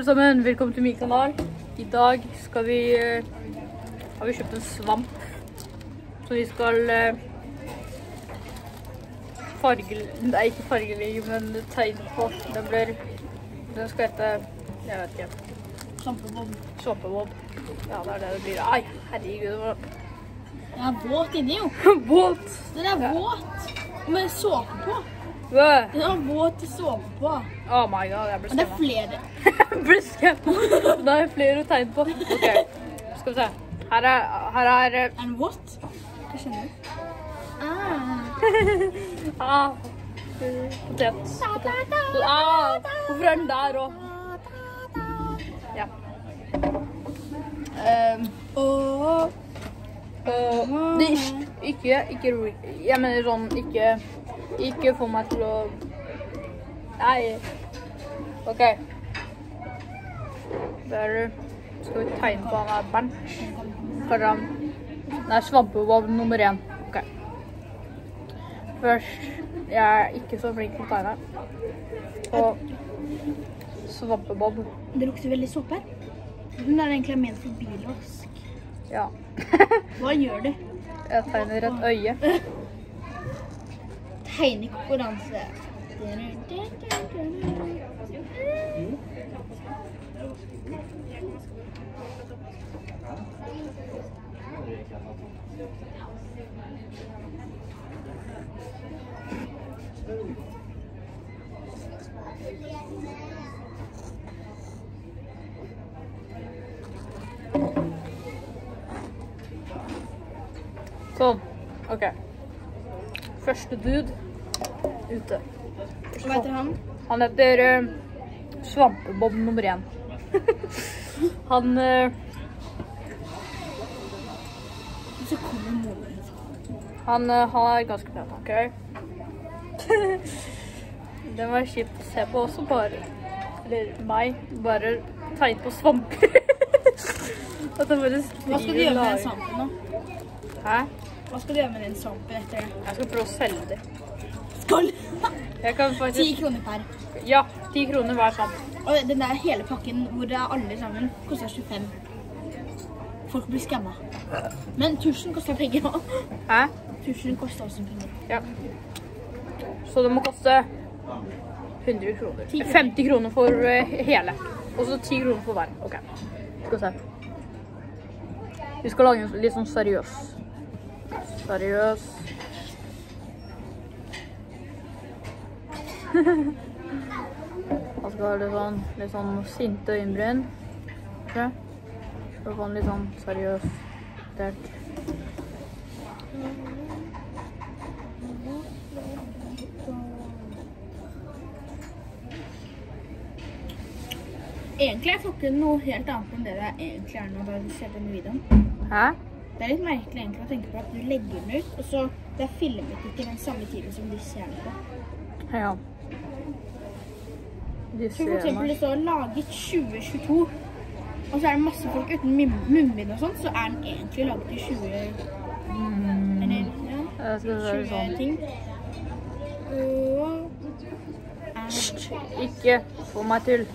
alle sammen, velkommen til min kanal. I dag skal vi, eh, har vi kjøpt en svamp som vi skal eh, farge, nei ikke fargelegge, men tegne på. Den blir, den skal hete, jeg vet ikke, Svampebob. Svampebob. Ja, det er det det blir. Ai, herregud, var Den er våt inni, jo. våt. Den er våt. Med såpe på. Hva? Den er våt såpe på. Oh my god, jeg ble Men det er flere. Jeg skremt. Da er jeg flere å tegne på. Ok, skal vi se. Her er, her er And what? Hva skjønner du? Ah. ah, potet. potet. Ah, hvorfor er den der òg? Ja. Um, Og og det, ikke, ikke Jeg mener sånn ikke Ikke få meg til å Nei. OK. Der skal vi tegne på han her Bernt. for han er svampebob nummer én. OK. Først Jeg er ikke så flink til å tegne. Og svampebob. det lukter veldig såpe. Den er egentlig ment for bilvask. Ja. Hva gjør du? Jeg tegner et øye. Tegnekonkurranse. Sånn. OK. Første dude ute. Hva heter han? Han heter uh, Svampebob nummer én. han uh, Så kommer moren. Han, uh, han er ganske pen, OK? Det var kjipt å se på også, bare Eller meg. Bare tegne på svamper. Hva skal du gjøre med den svampen nå? Hæ? Hva skal du gjøre med den svampen etter det? Jeg skal prøve å selge det. Skål! Jeg kan Ti faktisk kroner per. Ja, ti kroner hver sånn. Og den der hele pakken hvor det er alle sammen, koster 25. Folk blir skamma. Men tusjen koster penger òg. Hæ? Tusjen koster også penger. Ja. Så det må koste 100 kroner. kroner. 50 kroner for eh, hele. Og så 10 kroner for hver. OK. Skal vi se. Vi skal lage en litt sånn seriøs. Seriøs. Da skal ha litt sånn, litt sånn sinte og Kanskje. Så få den litt sånn seriøs. Delt. Egentlig er klokken noe helt annet enn det det egentlig er når du ser denne videoen. Hæ? Det er litt merkelig egentlig å tenke på at du legger den ut, og så det er filmet ikke den samme tiden som de ser den på. Ja. For eksempel det står laget 2022, og så er det masse folk uten munnbind og sånn, så er den egentlig laget i 20... Mm. Eller, ja, Jeg skal være 20 sånn. ting. Og... Er, Ikke få meg til.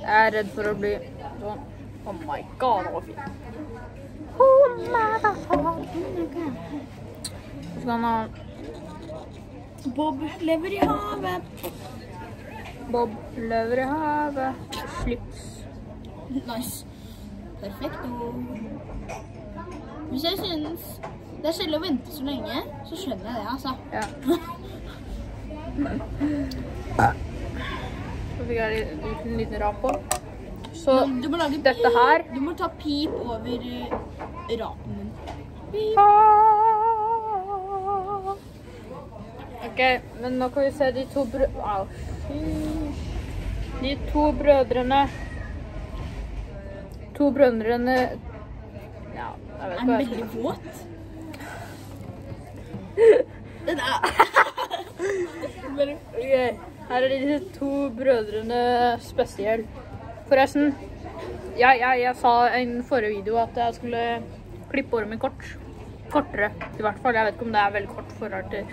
Jeg er redd for å bli sånn. Oh my god, det var fint. Oh my god. Så skal han ha Bob lever i havet. Bob lever i havet. Slips. Nice. Perfekt. Hvis jeg synes det er kjedelig å vente så lenge, så skjønner jeg det, altså. Ja. Så fikk jeg en liten, liten rap på. Så dette her Du må ta pip over uh, rapen din. Pip. OK, men nå kan vi se de to brø... Au. De to brødrene To brødrene Ja, jeg vet Er ikke hva jeg veldig skal våt? Den er våt? Ok, Her er de to brødrene spesielt. Forresten, jeg, sa i en forrige video at jeg skulle klippe håret mitt kort. Kortere, i hvert fall. Jeg vet ikke om det er veldig kort forhold til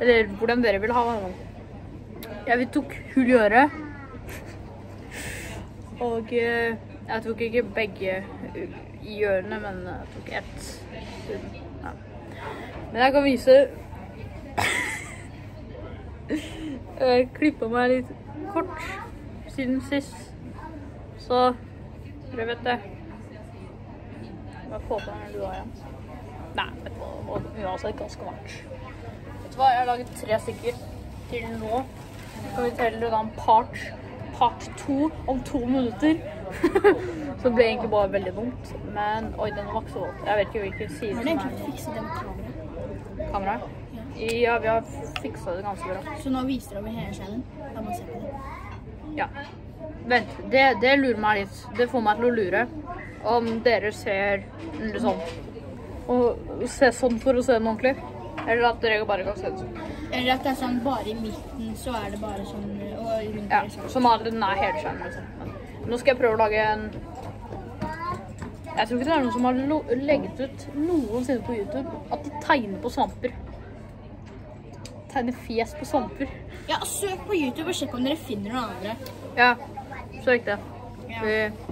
Eller hvordan dere vil ha det. Jeg vi tok hull i øret. Og eh, jeg tok ikke begge i ørene, men jeg tok ett. Men jeg kan vise Jeg klippa meg litt kort siden sist, så dere vet det. Jeg får på meg lua igjen. Du hva, det var uansett ganske varmt. Vet du hva, jeg har laget tre stykker til nå. Så kan vi telle da en part, part to om to minutter. så det ble egentlig bare veldig dumt. Men oi, den var ikke så våt. Jeg vet ikke hvilken side som er fikset det med kameraet? Ja, vi har fiksa det ganske bra. Så nå viser over hele skjermen. Da man se på det. Ja. Vent, det, det lurer meg litt. Det får meg til å lure om dere ser eller sånn Og se sånn for å se den ordentlig. Eller at dere bare kan se den sånn. Eller at det er sånn bare i midten, så er det bare sånn Og rundt Ja, Sånn som at den er helt skjønn. Liksom. Nå skal jeg prøve å lage en Jeg tror ikke det er noen som har legget ut noensinne på YouTube at de tegner på svamper. Tegner fjes på svamper. Ja, søk på YouTube og sjekk om dere finner noen andre. Ja, gikk det. Ja. Vi...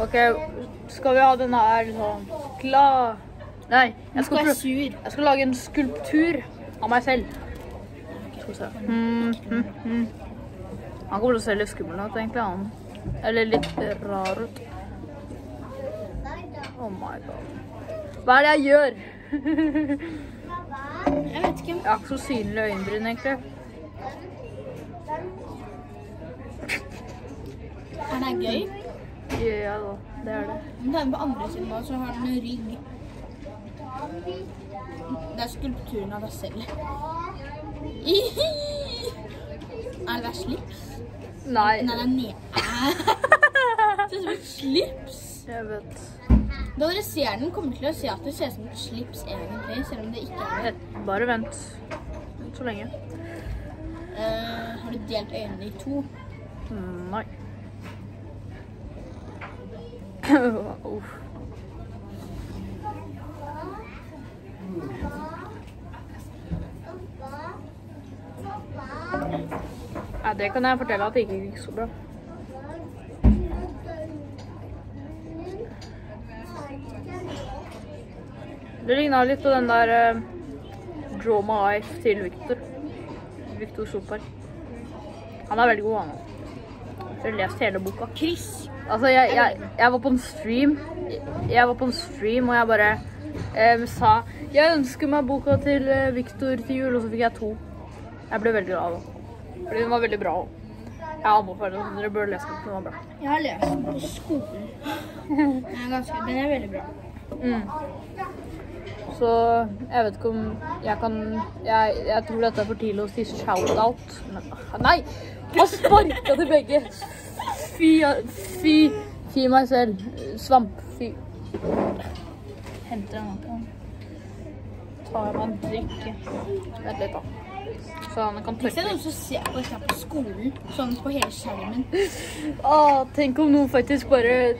OK, skal vi ha den her sånn klar Nei, jeg skal, prøve... jeg skal lage en skulptur av meg selv. Mm, mm, mm. Han kommer til å se litt skummel ut, egentlig. han. Eller litt rar ut. Oh my god. Hva er det jeg gjør? Jeg vet ikke. Jeg har ikke så synlige øyenbryn, egentlig. Er det gøy? Ja da, det er det. Men den på andre siden da, så har den en rygg. Det er skulpturen av deg selv. Ihi! Er det slips? Nei, Nei, det er ned. Det ser ut som et slips. jeg vet. Da dere ser den, kommer til å se at det ser ut som et slips egentlig, selv om det ikke er det. Bare vent. Vent så lenge. Eh, har du delt øynene i to? Mm, Ja, det kan jeg fortelle at det ikke gikk så bra. Det lignet litt på den der eh, Draw My Life til Victor. Victor Sopar. Han er veldig god, han. Jeg har lest hele boka. Chris. Altså, jeg, jeg, jeg var på en stream. Jeg var på en stream, og jeg bare em, sa Jeg ønsker meg boka til eh, Victor til jul, og så fikk jeg to. Jeg ble veldig glad da. Fordi den var veldig bra òg. Jeg anbefaler den. Dere bør lese den. Den var bra. Jeg har lest den på skolen. Den er, ganske, den er veldig bra. Mm. Så jeg vet ikke om jeg kan Jeg, jeg tror dette er for tidlig å si shout-out. Nei! Han sparka til begge! Fy, fy, fy meg selv. Svamp. Fy. Henter en annen. Tar jeg meg en drikke. Vent litt, da. Så han kan tørke. noen som ser på dette på skolen, sånn på hele skjermen Ah, tenk om noen faktisk bare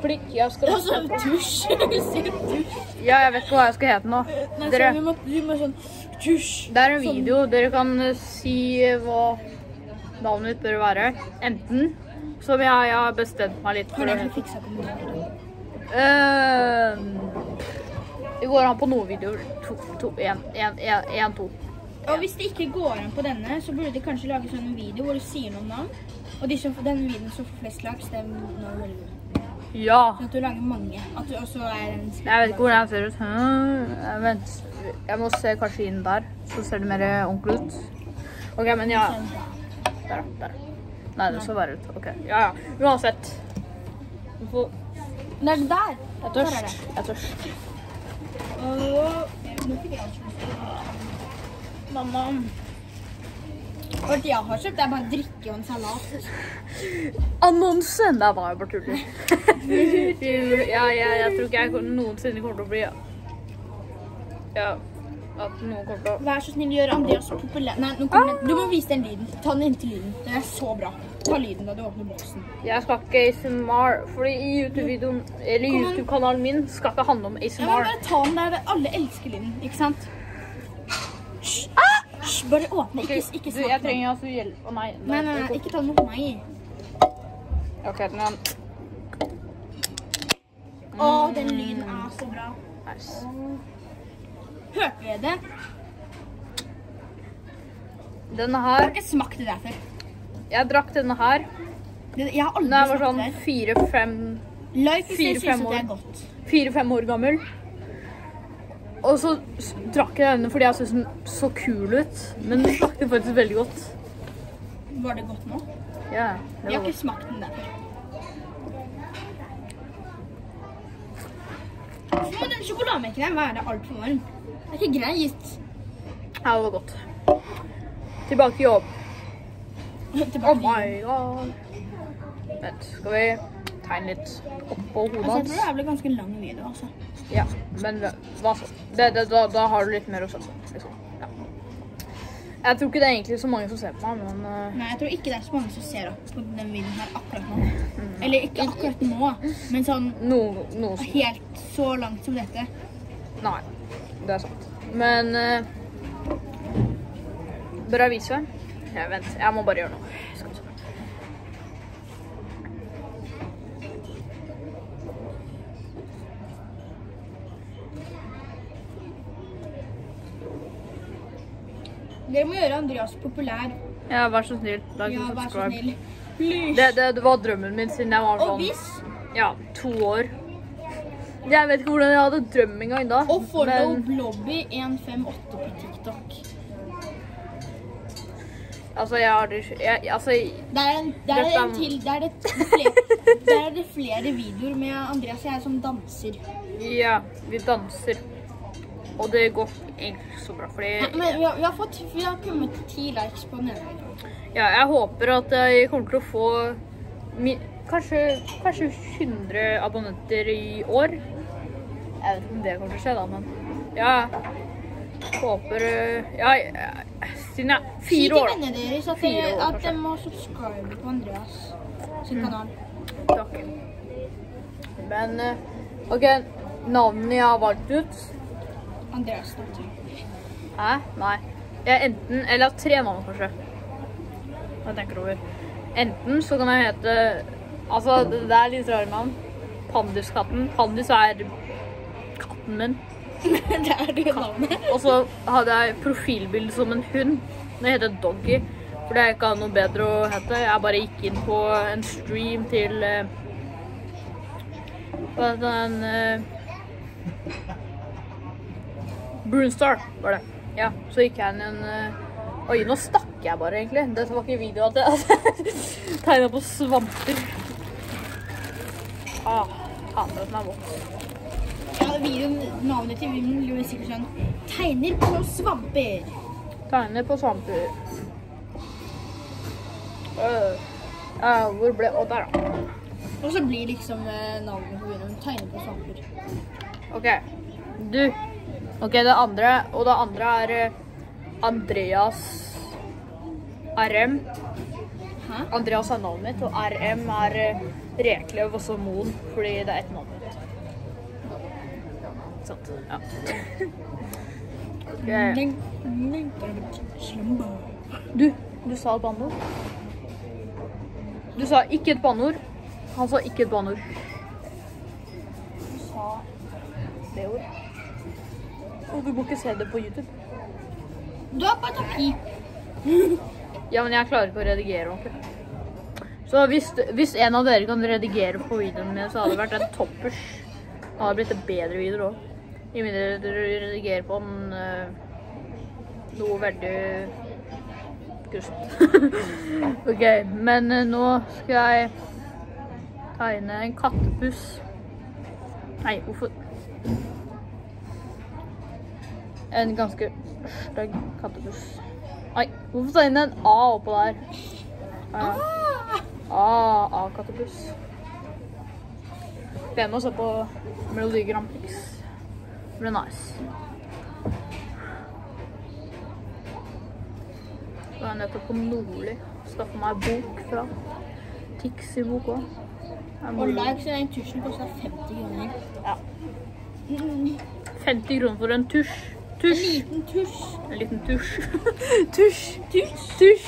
Klikk. Jeg skal Og så tusj. Ja, jeg vet ikke hva jeg skal hete nå. Nei, Dere. så vi må, vi må sånn tusj. Det er en video. Dere kan eh, si hva navnet mitt bør være. Enten som jeg, jeg har bestemt meg litt for Har dere fiksa kommentarer? Eh, Det går an på noen videoer. To, to, en, en, en, en, to. Og hvis det ikke går an på denne, så burde de kanskje lage sånn en video hvor du sier noen navn. Og de som, denne videoen som får flest likes, den når veldig god. Ja. Sånn at du lager mange. At du også er en Jeg vet ikke hvordan jeg ser ut. Hm, Vent. Jeg må se kanskje inn der, så ser det mer ordentlig ut. OK, men ja. Der. Der. Nei, det så verre ut. OK. Ja, ja. Uansett. Er det der. Jeg er tørst. Jeg er tørst. Jeg. Mamma. Alt jeg har kjøpt, er bare drikke og en salat. Annonsen! Der var jeg bare tuller. ja, ja, jeg tror ikke jeg noensinne kommer til å bli ja. Ja. At noen kommer til å Vær så snill, gjør Andreas populær. Nei, den. Du må vise den lyden. Ta den inntil lyden. Den er så bra. Ta lyden da du åpner boksen. Jeg skal ikke ASMR, fordi i YouTube-kanalen min skal ikke handle om Ja, men ASMR. bare ta den der. Alle elsker lyden, ikke sant? Hysj! Ah! bare åpne. Ikke, ikke du, snakk jeg trenger altså hjelp. Å nei. Nei, nei, nei, ikke ta den mot meg. OK, men Å, den lyden er så bra. nice. Hørte dere det? Denne Jeg har ikke smakt det der før. Jeg drakk denne her Den, Jeg har aldri da var sånn det fire-fem hvis fire, fem at det er år. godt. fire-fem år gammel. Og så drakk jeg denne fordi jeg syntes den så kul ut. Men den smakte faktisk veldig godt. Var det godt nå? Ja, Jeg har godt. ikke smakt den der må den sjokolademelken her alt altfor varm? Det er ikke greit. Ja, det var godt. Tilbake i jobb. Tilbake Oh my god. Vent, skal vi tegne litt oppå hodet Altså, jeg tror det blir ganske lang video, altså. Ja, men hva så? Det, det, da, da har du litt mer å satse på. Liksom. Ja. Jeg tror ikke det er egentlig så mange som ser på meg, men uh, Nei, jeg tror ikke det er så mange som ser på den videoen her akkurat nå. Mm. Eller ikke akkurat nå, men sånn noe som helt så langt som dette. Nei, det er sant. Men uh, Bør jeg vise? Ja, vent, jeg må bare gjøre noe. Skal vi se. Dere må gjøre Andreas populær. Ja, vær så snill. Lag Ja, en subscribe. Det, det, det var drømmen min siden jeg var Og sånn hvis ja, to år. Jeg vet ikke hvordan jeg hadde drøm engang da. Og follow Men Blobby158 på TikTok. altså, jeg har det jeg, Altså, Det er, en, det er en til. Der er det flere, der er det flere videoer med Andreas og jeg som danser. ja, vi danser. Og det går egentlig ikke så bra, fordi Men vi har, vi har, fått, vi har kommet til ti likes på den ene. Ja, jeg håper at jeg kommer til å få mi, kanskje, kanskje 100 abonnenter i år. Jeg vet ikke om det kommer til å skje, da, men ja. Håper øh, Ja, siden jeg er Si fire til år. vennene deres at, Fire år, at de må subscribe på Andreas sin kanal. Takk. Men øh, OK, navnene jeg har valgt ut Andreas Natur. Hæ? Nei. Jeg enten Eller tre navn, kanskje. Hva tenker du over? Enten så kan jeg hete Altså, det det er litt rare mann. Panduskatten. Pandus er katten min. det er det navnet. Og så hadde jeg profilbilde som en hund. Det heter Doggy. For det er ikke noe bedre å hete. Jeg bare gikk inn på en stream til eh, Hva heter den eh, Brunstar var det. Ja, så gikk jeg inn i en eh, Oi, nå stakk jeg bare, egentlig. Dette var ikke videoen at jeg tegna på svamper. Ah, hater at den er våt. Ja, videoen, navnet til videoen vel sikkert sånn Tegner på svamper. Tegner på svamper. Øh, øh, hvor ble Å, der, da. Og så blir liksom eh, navnet på videoen Tegner på svamper. OK. Du. OK, det andre Og det andre er eh, Andreas RM. Andreas er navnet mitt, og RM er eh, Rekløv og så Moen, fordi det er ett navn. Sant. Ja. Du, du sa et banneord. Du sa ikke et banneord. Han sa ikke et banneord. Du sa det ordet. Og du må ikke se det på YouTube. Du er på tapi. Ja, men jeg klarer ikke å redigere ordentlig. Så hvis, hvis en av dere kan redigere på videoen min, så hadde det vært en toppers. Det hadde blitt en bedre video òg. I mindre dere redigerer på en eh, noe veldig kustent. OK, men eh, nå skal jeg tegne en kattepuss. Nei, hvorfor En ganske stygg kattepuss. Nei, hvorfor inn en A oppå der? A, Ah! A-katapus. Det er med å se på Melodi Grand Prix. Det blir nice. Så er jeg nettopp på Nordli. Skaffe meg bok fra Tix i bok også. Og likes i den tusjen koster 50 kroner. Ja. Mm, 50 kroner for en tusj. En Tusj. liten tusj. En liten tusj. tusj. Tusj. Tusj.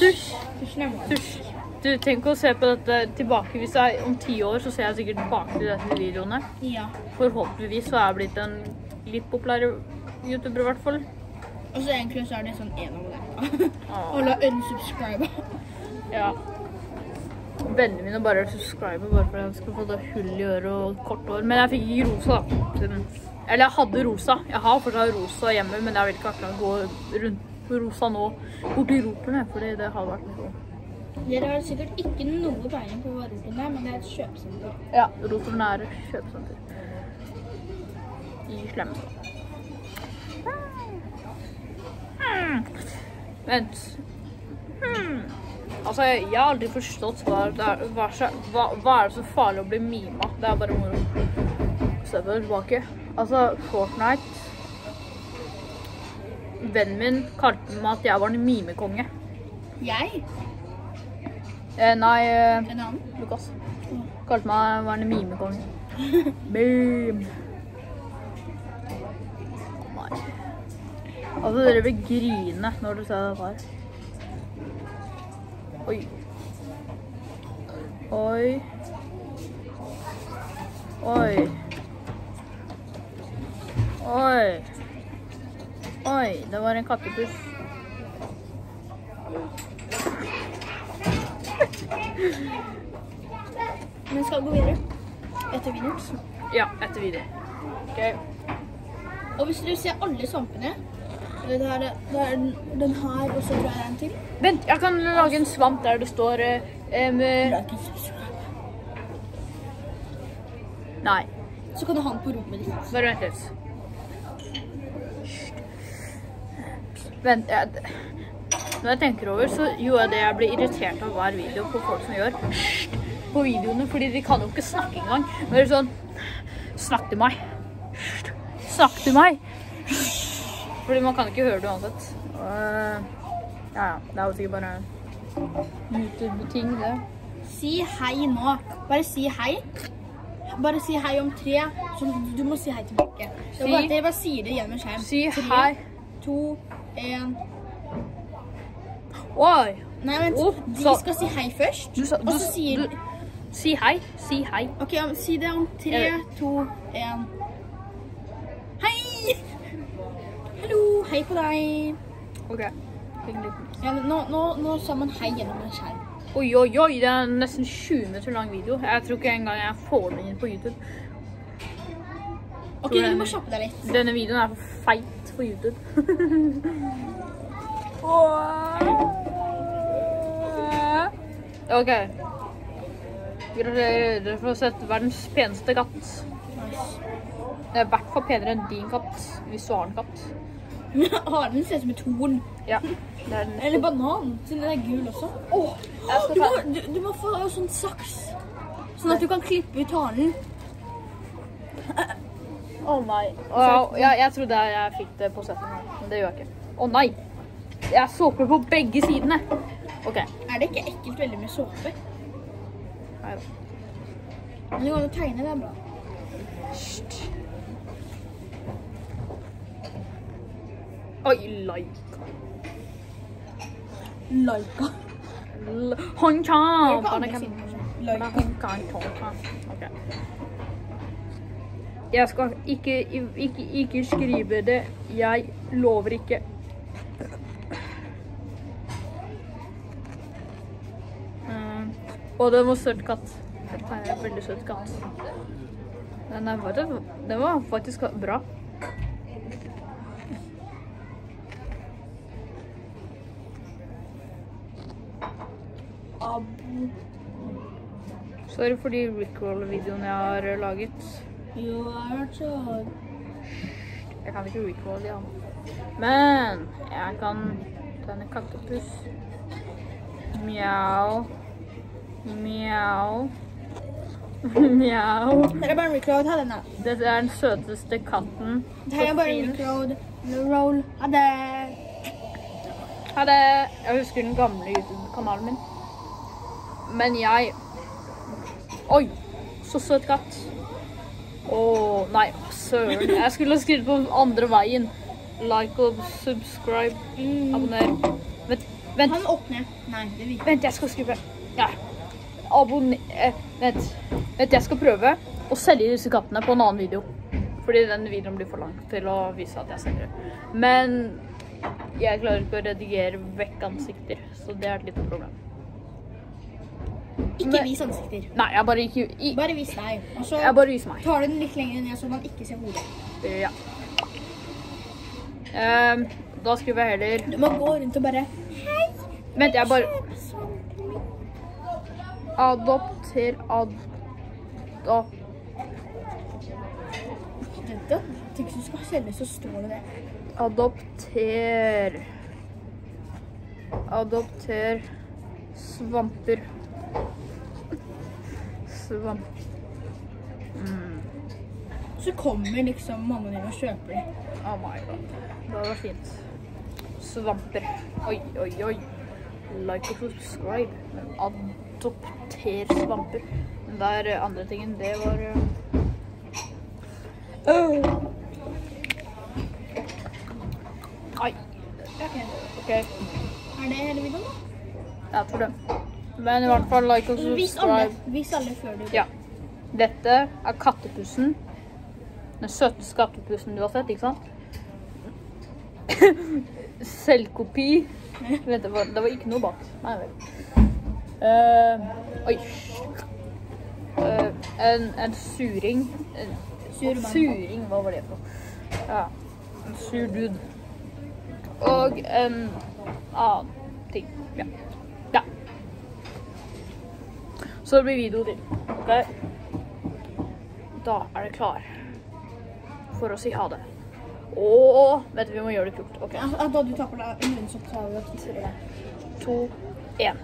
Tusj. Tusj. Du, tenk å se på dette tilbake. Hvis er om ti år, så ser jeg sikkert tilbake til disse videoene. Ja. Forhåpentligvis så er jeg blitt en litt populær YouTuber, i hvert fall. Og så egentlig så er det sånn en av dem. Alle unsubscribe. Ja. Vennene mine bare subscriber bare for at jeg skulle få hull i øret og kort hår. Men jeg fikk ikke rosa, da. Eller jeg hadde rosa. Jeg har fortsatt rosa hjemme, men jeg vil ikke akkurat gå rundt på rosa nå. Borti rotene, fordi det hadde vært noe. Dere har sikkert ikke noe peiling på hva roten er, men det er et kjøpesenter. Ja. Roten er et kjøpesenter. I Slemmestad. Hmm. Vent. Hmm. Altså, jeg har aldri forstått hva, det er, hva, hva, er det så farlig å bli mima. Det er bare moro. Se på tilbake. Altså, Fortnite Vennen min kalte meg at jeg var en mimekonge. Jeg? Eh, nei, eh, En annen? Lukas. Kalte meg var en mimekonge. Meme. Nei. Altså, dere vil grine når du ser dette her. Oi. Oi. Oi. Oi. Oi, det var en kattepuss. Men skal gå videre. Etter videoen. Ja, etter video. Ok. Og hvis du ser alle svampene Det er, det er den, her, og så tror jeg en til. Vent, jeg kan lage en svamp der det står eh, eh, and. Nei, Så kan du ha den på rommet ditt. bare vent litt. Vent, jeg, når jeg tenker over, så gjør jeg det jeg blir irritert av hver video på folk som gjør på videoene, fordi de kan jo ikke snakke engang. Men det er sånn, snakk til meg. Snakk til meg. Fordi man kan ikke høre det uansett. Og, ja, ja, det er jo sikkert bare YouTube-ting, det. Si hei nå. Bare si hei. Bare si hei om tre. Så du må si hei tilbake. Si- bare, dere bare sier det gjennom skjerm. Si Tre, hei. To, én Oi! Nei, vent. Oh, De så- skal si hei først. Du og så sier du, si hei. Si hei. OK, si det om tre, to, én. Hei! Hallo. Hei på deg. Ok. En Ja, nå, nå, nå sa man hei gjennom en skjerm. Oi, oi, oi, det er nesten 20 minutter lang video. Jeg tror ikke engang jeg får den inn på YouTube. OK, du må kjappe deg litt. Denne videoen er for feit for YouTube. ok. Gratulerer. for å sette verdens peneste katt. Det er i hvert fall penere enn din katt, hvis du har en katt. Haren ser ut som et horn. Ja, er. Eller banan, siden den er gul også. Åh, du, må, du, du må få sånn saks, sånn at du kan klippe ut haren. Å nei. Oh, ja, jeg trodde jeg fikk det på settet, men det gjør jeg ikke. Å nei! Jeg såper på begge sidene. OK. Er det ikke ekkelt veldig med såpe? Nei da. Men du kan jo tegne, det er bra. Oi, like. Laika. L- Hong er Kong. siden? Laika. Hong Kong, Hong Kong. Ok. Jeg skal ikke, ikke, ikke skrive det. Jeg lover ikke. Mm. Og det var søt katt. Dette er en veldig søt katt. Den, faktisk- den var faktisk bra. Sorry for de Rickroll-videoene jeg har laget. You are so Jeg kan ikke recall ja. Men jeg kan tenne kattepus. Mjau. Mjau. Mjau. Dette er bare en recall Ha den, da. Dette er den søteste katten. Dette er bare en recall. Roll. Ha det. Ha det. Jeg husker den gamle YouTube-kanalen min. Men jeg Oi! Så søt katt. Å, nei, søren. Jeg skulle ha skrevet på andre veien. Like og subscribe. Mm. Abonner. Vent, vent, Han åpner. Nei, det virker. vent, jeg skal skrive. Ja. Abonner... Eh, vent. Vent, jeg skal prøve å selge disse kattene på en annen video. Fordi den videoen blir for lang til å vise at jeg selger. Men jeg klarer ikke å redigere vekk ansikter, så det er et lite problem. Ikke Men- vis ansikter. Nei, jeg bare ikke... I, Bare vis deg. Og så jeg bare meg. tar du den litt lenger ned, så man ikke ser hodet. Ja. Um, da skriver jeg heller... Du må gå rundt og bare Vent, jeg bare... Adopter... Ad... Da... Vent. Tenk hvis du skal selge, så står det det. Adopter Adopter svamper. Svamp... Så kommer liksom mammaen din og kjøper det. Oh my god. Det var fint. Svamper. Oi, oi, oi. Like og subscribe. Adopter svamper. Den der eh, andre tingen, det var uh... øh. Ai. OK. Er det hele videoen, da? Jeg tror det. Men i hvert fall like og subscribe. vis alle før du Ja. Dette er kattepussen. Den søteste kattepussen du har sett, ikke sant? Selvkopi. Vent, det var, det var ikke noe bak. Nei vel. Uh, oi. Uh, en, en suring. En, Sur. Suring, hva var det for noe? Ja. En sur dude. Og en annen ting. Ja. Så det blir video til. Ok? Da er det klar for å si ha det. Og vet du, vi må gjøre det kult. Ok, Ja, Da du tar på deg en munnsopp, så har vi tid det. to, én.